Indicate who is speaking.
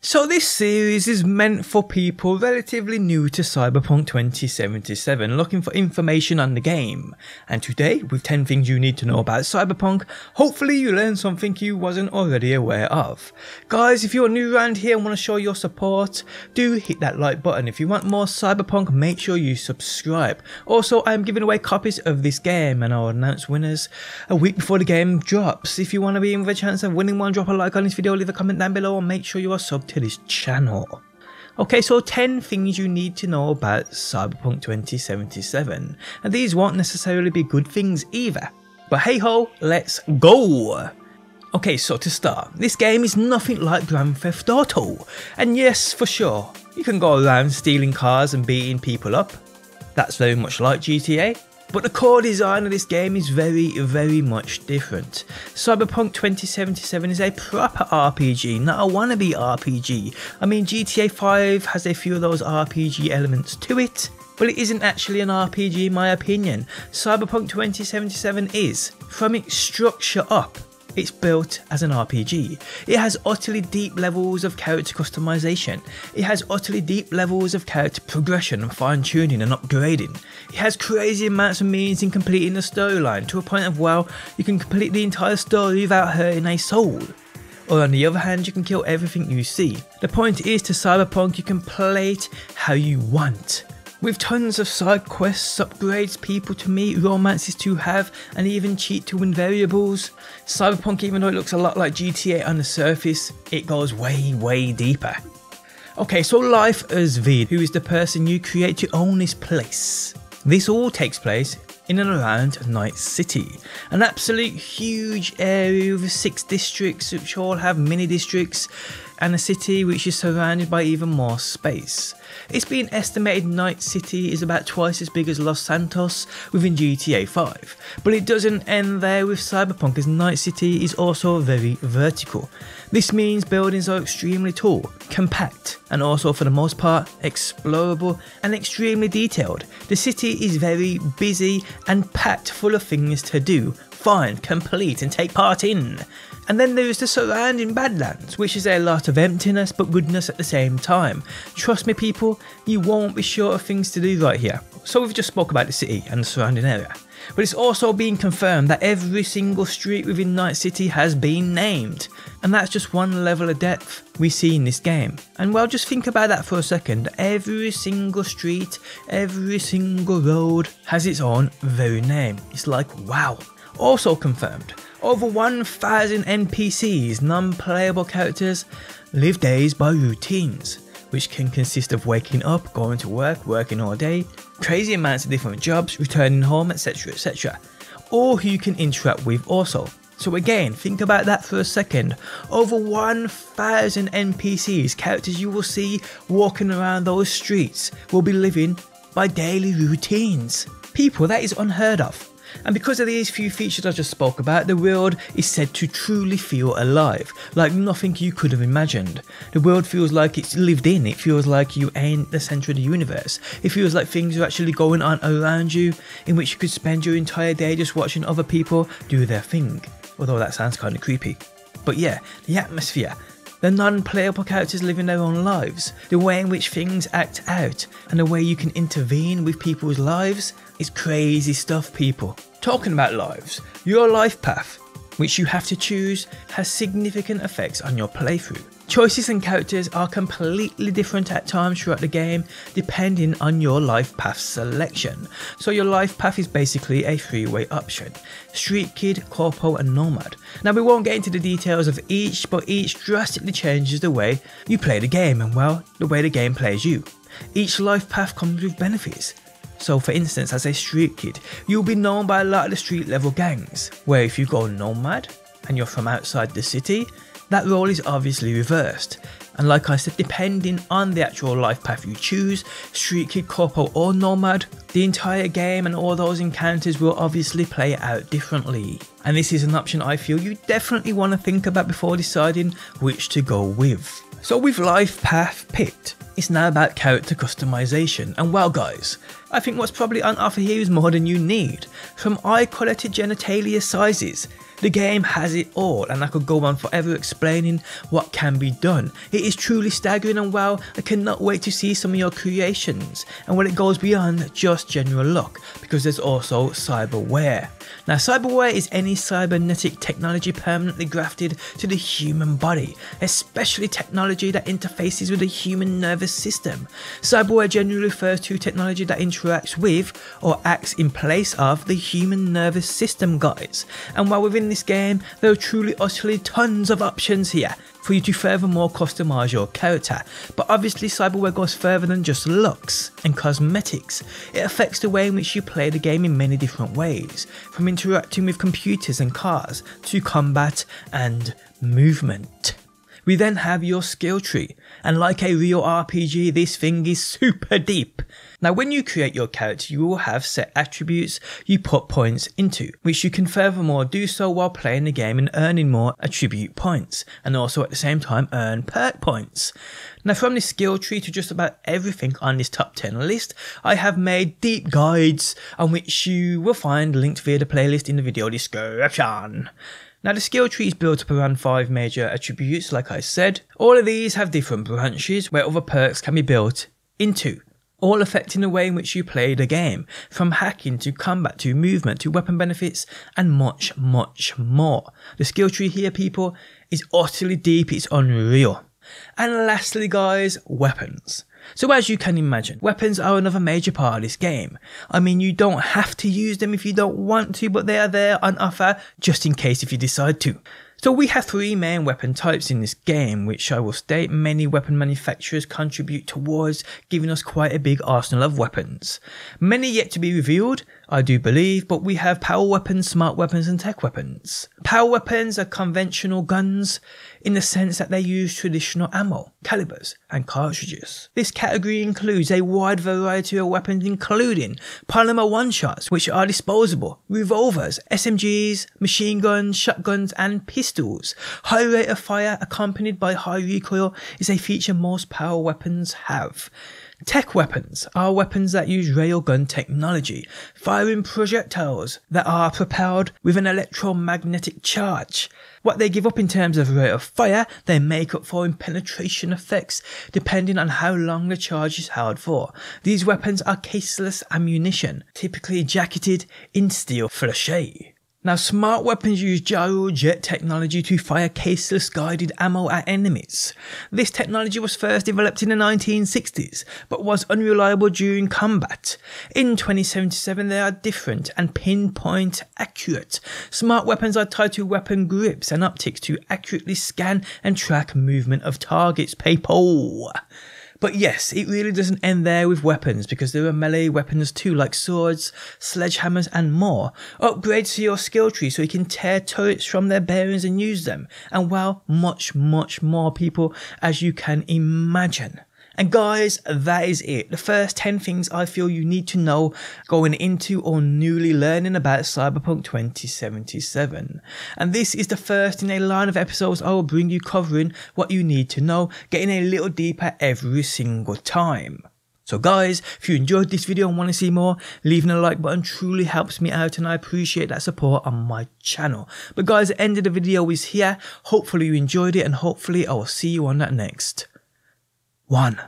Speaker 1: So this series is meant for people relatively new to Cyberpunk 2077 looking for information on the game. And today, with 10 things you need to know about Cyberpunk, hopefully you learn something you wasn't already aware of. Guys, if you're new around here and want to show your support, do hit that like button. If you want more Cyberpunk, make sure you subscribe. Also, I am giving away copies of this game and I'll announce winners a week before the game drops. If you want to be in with a chance of winning one, drop a like on this video, leave a comment down below and make sure you are subbed to this channel. Okay, so 10 things you need to know about Cyberpunk 2077, and these won't necessarily be good things either. But hey ho, let's go! Okay, so to start, this game is nothing like Grand Theft Auto, and yes, for sure, you can go around stealing cars and beating people up. That's very much like GTA, but the core design of this game is very, very much different. Cyberpunk 2077 is a proper RPG, not a wannabe RPG. I mean, GTA 5 has a few of those RPG elements to it, but it isn't actually an RPG in my opinion. Cyberpunk 2077 is, from its structure up, it's built as an RPG. It has utterly deep levels of character customization. It has utterly deep levels of character progression and fine tuning and upgrading. It has crazy amounts of means in completing the storyline to a point of well, you can complete the entire story without hurting a soul. Or on the other hand, you can kill everything you see. The point is to Cyberpunk, you can play it how you want. With tons of side quests, upgrades, people to meet, romances to have, and even cheat to win variables, Cyberpunk, even though it looks a lot like GTA on the surface, it goes way, way deeper. Okay, so life as V, who is the person you create to own this place. This all takes place in and around Night City, an absolute huge area with six districts which all have mini districts and a city which is surrounded by even more space. It's been estimated Night City is about twice as big as Los Santos within GTA 5, but it doesn't end there with Cyberpunk as Night City is also very vertical. This means buildings are extremely tall, compact, and also for the most part explorable and extremely detailed. The city is very busy and packed full of things to do, find, complete, and take part in. And then there's the surrounding Badlands, which is a lot of emptiness but goodness at the same time. Trust me people, you won't be short of things to do right here. So we've just spoke about the city and the surrounding area. But it's also been confirmed that every single street within Night City has been named. And that's just one level of depth we see in this game. And well, just think about that for a second. Every single street, every single road has its own very name. It's like, wow. Also confirmed, over 1000 NPCs, non-playable characters, live days by routines, which can consist of waking up, going to work, working all day, crazy amounts of different jobs, returning home, etc, etc, or who you can interact with also. So again, think about that for a second. Over 1000 NPCs, characters you will see walking around those streets, will be living by daily routines. People, that is unheard of. And because of these few features I just spoke about, the world is said to truly feel alive, like nothing you could have imagined. The world feels like it's lived in, it feels like you ain't the centre of the universe. It feels like things are actually going on around you, in which you could spend your entire day just watching other people do their thing. Although that sounds kind of creepy. But yeah, the atmosphere, the non-playable characters living their own lives, the way in which things act out, and the way you can intervene with people's lives is crazy stuff, people. Talking about lives, your life path, which you have to choose, has significant effects on your playthrough. Choices and characters are completely different at times throughout the game depending on your life path selection. So your life path is basically a three-way option. Street Kid, Corpo and Nomad. Now we won't get into the details of each but each drastically changes the way you play the game and well, the way the game plays you. Each life path comes with benefits. So for instance, as a street kid, you'll be known by a lot of the street level gangs, where if you go nomad and you're from outside the city, that role is obviously reversed. And like I said, depending on the actual life path you choose, Street Kid, Corpo or Nomad, the entire game and all those encounters will obviously play out differently. And this is an option I feel you definitely want to think about before deciding which to go with. So with life path picked, it's now about character customization. And well, guys, I think what's probably on offer here is more than you need. From eye color to genitalia sizes, the game has it all, and I could go on forever explaining what can be done. It is truly staggering, and wow, I cannot wait to see some of your creations and when it goes beyond just general luck, because there's also cyberware. Now, cyberware is any cybernetic technology permanently grafted to the human body, especially technology that interfaces with the human nervous system. Cyberware generally refers to technology that interacts with or acts in place of the human nervous system, guys. And while within this game, there are truly utterly tons of options here for you to furthermore customize your character. But obviously cyberware goes further than just looks and cosmetics. It affects the way in which you play the game in many different ways, from interacting with computers and cars to combat and movement. We then have your skill tree, and like a real RPG, this thing is super deep. Now, when you create your character, you will have set attributes you put points into, which you can furthermore do so while playing the game and earning more attribute points, and also at the same time earn perk points. Now, from this skill tree to just about everything on this top 10 list, I have made deep guides on which you will find linked via the playlist in the video description. Now the skill tree is built up around 5 major attributes like I said. All of these have different branches where other perks can be built into, all affecting the way in which you play the game, from hacking to combat to movement to weapon benefits and much much more. The skill tree here people is utterly deep, it's unreal. And lastly guys, weapons. So as you can imagine, weapons are another major part of this game. I mean, you don't have to use them if you don't want to, but they are there on offer just in case if you decide to. So we have three main weapon types in this game, which I will state many weapon manufacturers contribute towards giving us quite a big arsenal of weapons. Many yet to be revealed, I do believe, but we have power weapons, smart weapons and tech weapons. Power weapons are conventional guns in the sense that they use traditional ammo, calibers and cartridges. This category includes a wide variety of weapons including polymer one-shots which are disposable, revolvers, SMGs, machine guns, shotguns and pistols. High rate of fire accompanied by high recoil is a feature most power weapons have. Tech weapons are weapons that use railgun technology, firing projectiles that are propelled with an electromagnetic charge. What they give up in terms of rate of fire, they make up for in penetration effects, depending on how long the charge is held for. These weapons are caseless ammunition, typically jacketed in steel flechette. Now, smart weapons use gyrojet technology to fire caseless guided ammo at enemies. This technology was first developed in the 1960s, but was unreliable during combat. In 2077, they are different and pinpoint accurate. Smart weapons are tied to weapon grips and optics to accurately scan and track movement of targets. People. But yes, it really doesn't end there with weapons because there are melee weapons too, like swords, sledgehammers, and more. Upgrades to your skill tree so you can tear turrets from their bearings and use them. And well, much, much more people as you can imagine. And guys, that is it. The first 10 things I feel you need to know going into or newly learning about Cyberpunk 2077. And this is the first in a line of episodes I will bring you covering what you need to know, getting a little deeper every single time. So guys, if you enjoyed this video and want to see more, leaving a like button truly helps me out and I appreciate that support on my channel. But guys, the end of the video is here. Hopefully you enjoyed it and hopefully I will see you on that next one.